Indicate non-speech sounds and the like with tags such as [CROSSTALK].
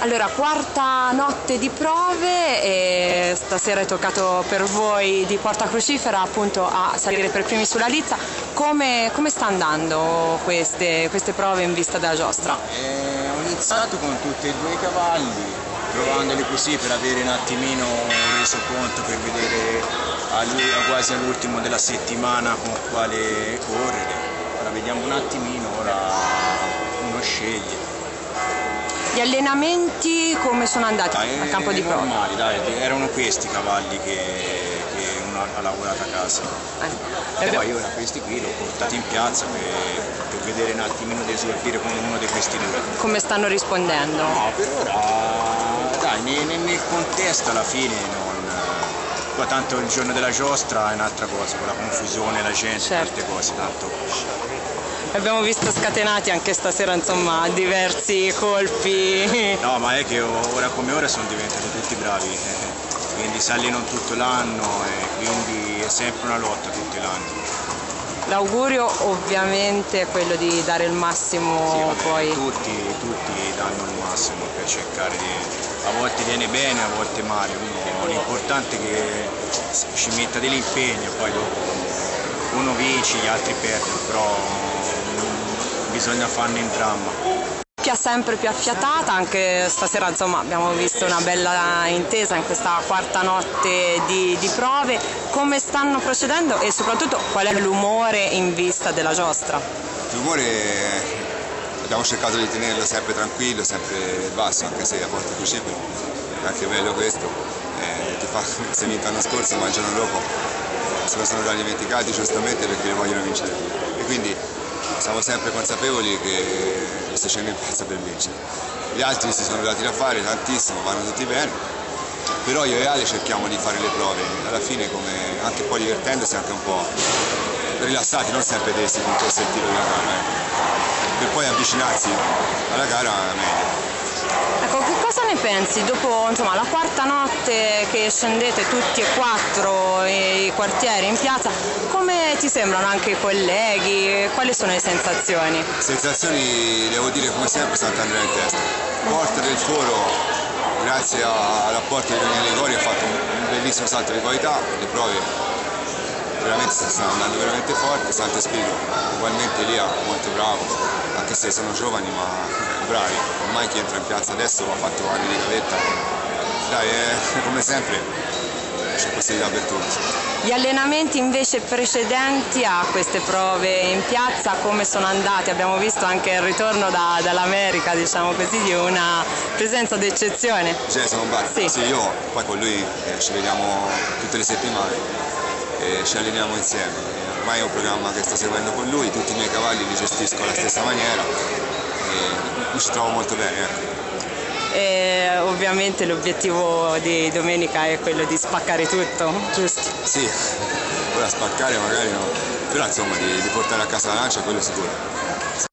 Allora, quarta notte di prove e stasera è toccato per voi di Porta Crucifera appunto a salire per primi sulla lizza. Come, come sta andando queste, queste, prove in vista della giostra? Eh, ho iniziato con tutti e due i cavalli, provandoli così per avere un attimino un resoconto per vedere a lui, a quasi all'ultimo della settimana con quale correre. Ora vediamo un attimino, ora uno sceglie. Gli allenamenti come sono andati dai, a campo di prova? Normali, dai, erano questi i cavalli che, che uno ha lavorato a casa. Eh. E poi ora questi qui l'ho portati in piazza per, per vedere un attimino di esordire con uno di questi due. Come stanno rispondendo? No, per ora, dai, nel, nel contesto alla fine non, tanto il giorno della giostra è un'altra cosa, con la confusione, la gente, certo. tante cose, tanto abbiamo visto scatenati anche stasera insomma diversi colpi. No ma è che ora come ora sono diventati tutti bravi, eh, quindi si allenano tutto l'anno e quindi è sempre una lotta tutti l'anno. L'augurio ovviamente è quello di dare il massimo sì, poi. Tutti, tutti danno il massimo per cercare di. A volte viene bene, a volte male, quindi l'importante è che ci metta dell'impegno, poi dopo uno vince, gli altri perdono, però bisogna farne in dramma. Sempre più affiatata, anche stasera insomma, abbiamo visto una bella intesa in questa quarta notte di, di, prove, come stanno procedendo e soprattutto qual è l'umore in vista della giostra? L'umore abbiamo cercato di tenerlo sempre tranquillo, sempre basso, anche se a volte è così, è anche bello questo, eh, ti fa, [LAUGHS] se vinto l'anno scorso ma il giorno dopo se lo sono già dimenticati giustamente perché vogliono vincere. E quindi siamo sempre consapevoli che sto scendendo in piazza per vincere. Gli altri si sono dati da fare tantissimo, vanno tutti bene, però io e Ale cerchiamo di fare le prove, alla fine come anche poi divertendosi anche un po' rilassati, non sempre tesi con questo il tiro della gamma, eh. per poi avvicinarsi alla gara meglio. Ne pensi dopo insomma, la quarta notte che scendete tutti e quattro i quartieri in piazza? Come ti sembrano anche i colleghi? Quali sono le sensazioni? Sensazioni, devo dire, come sempre Sant'Andrea in testa. Porta del Foro, grazie all'apporto di Daniele Gori, ha fatto un bellissimo salto di qualità, le prove veramente stanno andando veramente forte, Santo Spirito ugualmente lì molto bravo, anche se sono giovani ma bravi, ormai chi entra in piazza adesso ha fatto anni di gavetta, dai, eh, come sempre c'è possibilità per tutti. Gli allenamenti invece precedenti a queste prove in piazza come sono andati? Abbiamo visto anche il ritorno da, dall'America, diciamo così, di una presenza d'eccezione. Jason Bach, sì. sì, io poi con lui eh, ci vediamo tutte le settimane e ci alleniamo insieme. Ormai è un programma che sto seguendo con lui, tutti i miei cavalli li gestisco alla stessa maniera e mi ci trovo molto bene. Ecco. E ovviamente l'obiettivo di domenica è quello di spaccare tutto, giusto? Sì, ora spaccare magari no, però insomma di, di portare a casa la lancia quello sicuro.